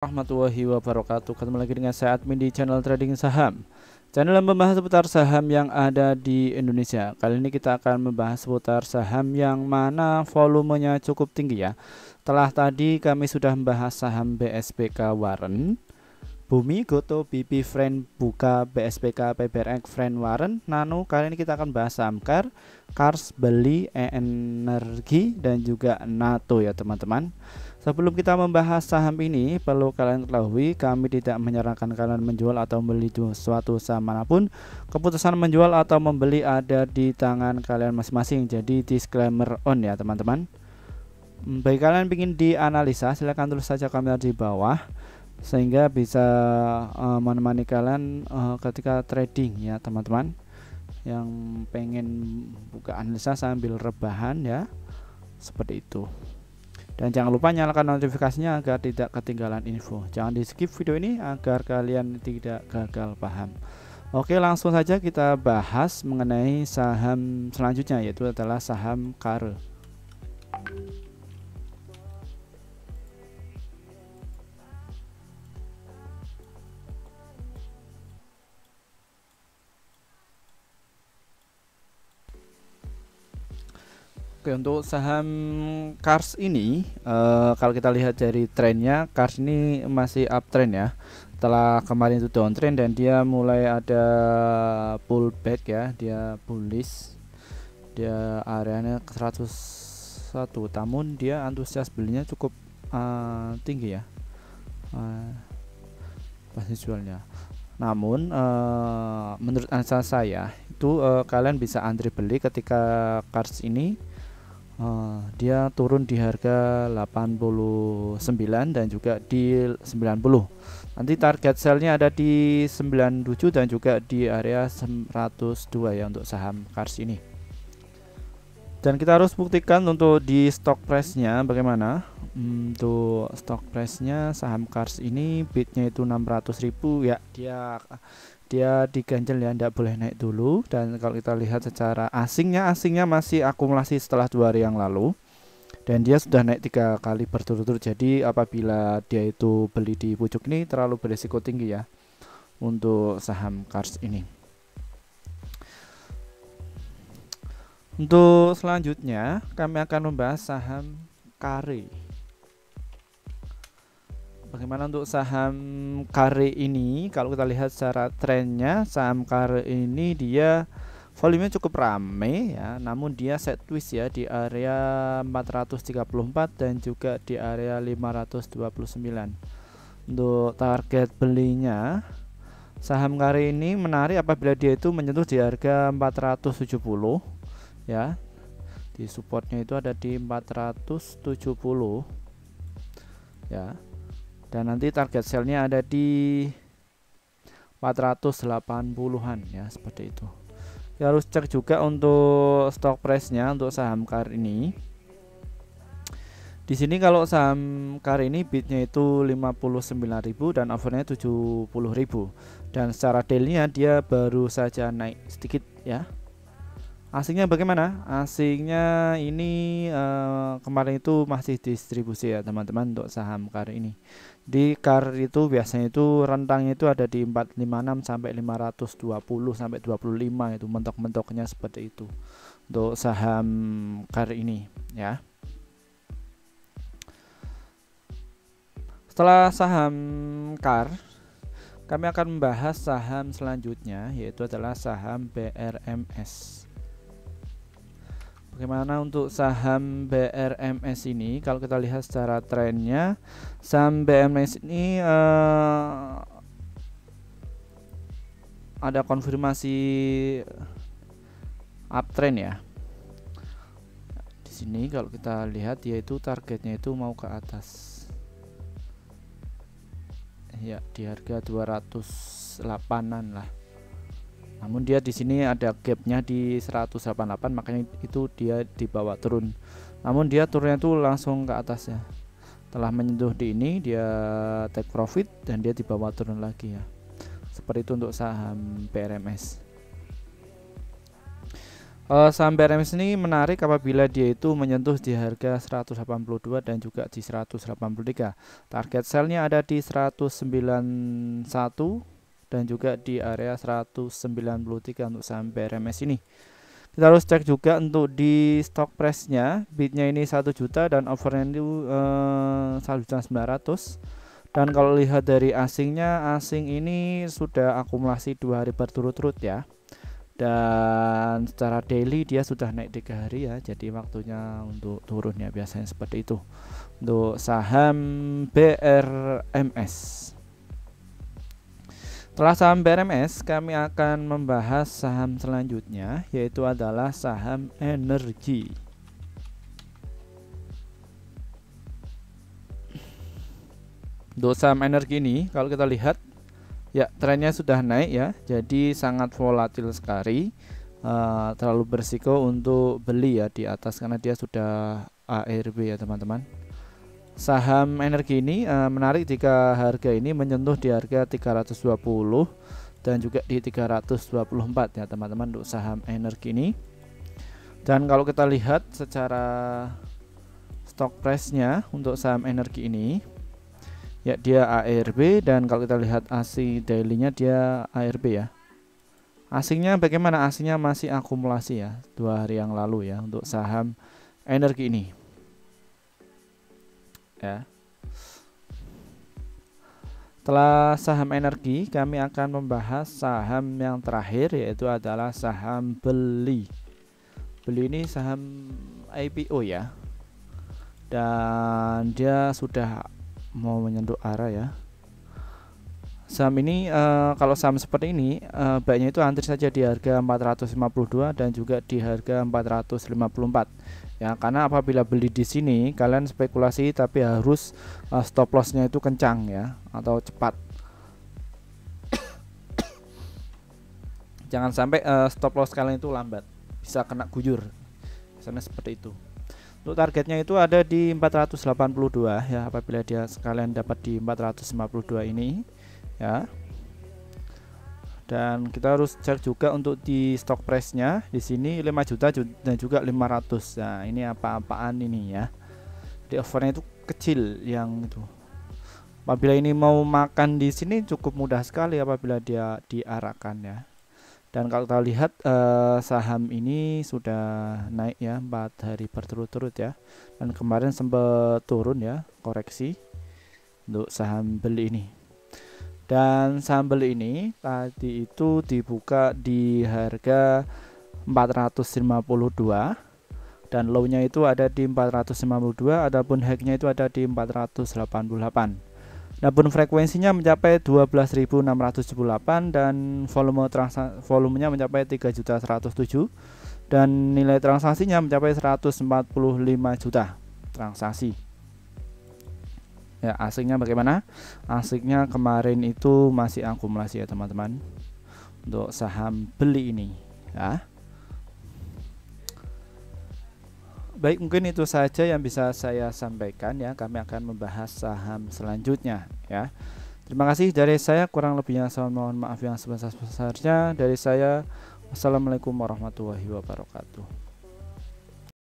warahmatullahi wabarakatuh. Ketemu lagi dengan saya admin di channel trading saham. Channel yang membahas seputar saham yang ada di Indonesia. Kali ini kita akan membahas seputar saham yang mana volumenya cukup tinggi ya. Telah tadi kami sudah membahas saham BSPK Warren. Bumi, Goto, BP, Friend, Buka, BSPK, PBRX, Friend, Warren, Nano. Kali ini kita akan bahas saham KAR, Kars, Beli, Energi, dan juga NATO ya teman-teman Sebelum kita membahas saham ini, perlu kalian ketahui kami tidak menyarankan kalian menjual atau membeli suatu saham mana pun. Keputusan menjual atau membeli ada di tangan kalian masing-masing. Jadi disclaimer on ya teman-teman. Hmm, bagi kalian ingin dianalisa, silahkan tulis saja komentar di bawah sehingga bisa uh, menemani kalian uh, ketika trading ya teman-teman yang pengen buka analisa sambil rebahan ya seperti itu. Dan jangan lupa nyalakan notifikasinya agar tidak ketinggalan info. Jangan di skip video ini agar kalian tidak gagal paham. Oke, langsung saja kita bahas mengenai saham selanjutnya yaitu adalah saham KARE. Oke untuk saham Cars ini uh, kalau kita lihat dari trennya Cars ini masih uptrend ya. Setelah kemarin itu downtrend dan dia mulai ada pullback ya. Dia bullish. Dia areanya ke 101 namun dia antusias belinya cukup uh, tinggi ya. Uh, jualnya. Namun uh, menurut analisa saya itu uh, kalian bisa antri beli ketika Cars ini Uh, dia turun di harga 89 dan juga di 90 nanti target sellnya ada di 97 dan juga di area 102 ya untuk saham Kars ini. Dan kita harus buktikan untuk di stock price nya bagaimana. Untuk stock price nya saham Kars ini bidnya itu 600.000 ya. Dia dia diganjel ya tidak boleh naik dulu. Dan kalau kita lihat secara asingnya asingnya masih akumulasi setelah dua hari yang lalu. Dan dia sudah naik tiga kali berturut-turut. Jadi apabila dia itu beli di pucuk ini terlalu berisiko tinggi ya untuk saham Kars ini. Untuk selanjutnya kami akan membahas saham Kare Bagaimana untuk saham kare ini? Kalau kita lihat secara trennya, saham kare ini dia volumenya cukup rame ya, namun dia set twist ya di area 434 dan juga di area 529. Untuk target belinya saham kare ini menarik apabila dia itu menyentuh di harga 470 ya. Di supportnya itu ada di 470 ya dan nanti target sellnya ada di 480-an ya seperti itu. Kita harus cek juga untuk stock price nya untuk saham car ini. Di sini kalau saham car ini bidnya itu 59.000 dan overnya 70.000 dan secara daily dia baru saja naik sedikit ya. Asingnya bagaimana? Asingnya ini uh, kemarin itu masih distribusi ya teman-teman untuk saham car ini di car itu biasanya itu rentangnya itu ada di 456 sampai 520 sampai 25 itu mentok-mentoknya seperti itu untuk saham car ini ya. Setelah saham car kami akan membahas saham selanjutnya yaitu adalah saham BRMS Bagaimana untuk saham BRMS ini? Kalau kita lihat secara trennya, saham BRMS ini uh, ada konfirmasi uptrend ya. Di sini kalau kita lihat yaitu targetnya itu mau ke atas. Ya, di harga 208-an lah namun dia di sini ada gapnya di 188 makanya itu dia dibawa turun. Namun dia turunnya itu langsung ke atas ya. Telah menyentuh di ini dia take profit dan dia dibawa turun lagi ya. Seperti itu untuk saham PRMS Uh, saham BRMS ini menarik apabila dia itu menyentuh di harga 182 dan juga di 183. Target sellnya ada di 191 dan juga di area 193 untuk saham BRMS ini. Kita harus cek juga untuk di stock price-nya, bidnya ini 1 juta dan overnya itu uh, 1 juta 900. Dan kalau lihat dari asingnya, asing ini sudah akumulasi dua hari berturut-turut ya dan secara daily dia sudah naik tiga hari ya jadi waktunya untuk turunnya biasanya seperti itu untuk saham BRMS setelah saham BRMS kami akan membahas saham selanjutnya yaitu adalah saham energi untuk saham energi ini kalau kita lihat Ya, trennya sudah naik ya, jadi sangat volatil sekali. Uh, terlalu bersiko untuk beli ya di atas karena dia sudah ARB ya teman-teman. Saham energi ini uh, menarik jika harga ini menyentuh di harga 320 dan juga di 324 ya teman-teman untuk saham energi ini. Dan kalau kita lihat secara stock price-nya untuk saham energi ini ya dia ARB dan kalau kita lihat ASI daily-nya dia ARB ya. Asingnya bagaimana? Asingnya masih akumulasi ya dua hari yang lalu ya untuk saham energi ini ya. Setelah saham energi kami akan membahas saham yang terakhir yaitu adalah saham beli. Beli ini saham IPO ya. Dan dia sudah mau menyentuh arah ya saham ini uh, kalau saham seperti ini uh, baiknya itu antri saja di harga 452 dan juga di harga 454 ya karena apabila beli di sini kalian spekulasi tapi harus uh, stop lossnya itu kencang ya atau cepat. Jangan sampai uh, stop loss kalian itu lambat bisa kena guyur. Misalnya seperti itu. Untuk targetnya itu ada di 482 ya apabila dia sekalian dapat di 452 ini ya. Dan kita harus cek juga untuk di stock price-nya. Di sini 5 juta dan juga 500 nah ini apa-apaan ini ya? Di offernya itu kecil yang itu. Apabila ini mau makan di sini cukup mudah sekali apabila dia diarahkan ya. Dan kalau kita lihat uh, saham ini sudah naik ya empat hari berturut-turut ya. Dan kemarin sempat turun ya koreksi untuk saham beli ini dan saham beli ini tadi itu dibuka di harga 452 dan low-nya itu ada di 452 adapun high-nya itu ada di 488 Adapun frekuensinya mencapai 12.678 dan volume transaksi volumenya mencapai 3.107 dan nilai transaksinya mencapai 145 juta transaksi. Ya, asingnya bagaimana? Asingnya kemarin itu masih akumulasi ya, teman-teman. Untuk saham beli ini, ya. Baik, mungkin itu saja yang bisa saya sampaikan ya. Kami akan membahas saham selanjutnya ya. Terima kasih dari saya kurang lebihnya saya mohon maaf yang sebesar-besarnya dari saya. Wassalamualaikum warahmatullahi wabarakatuh.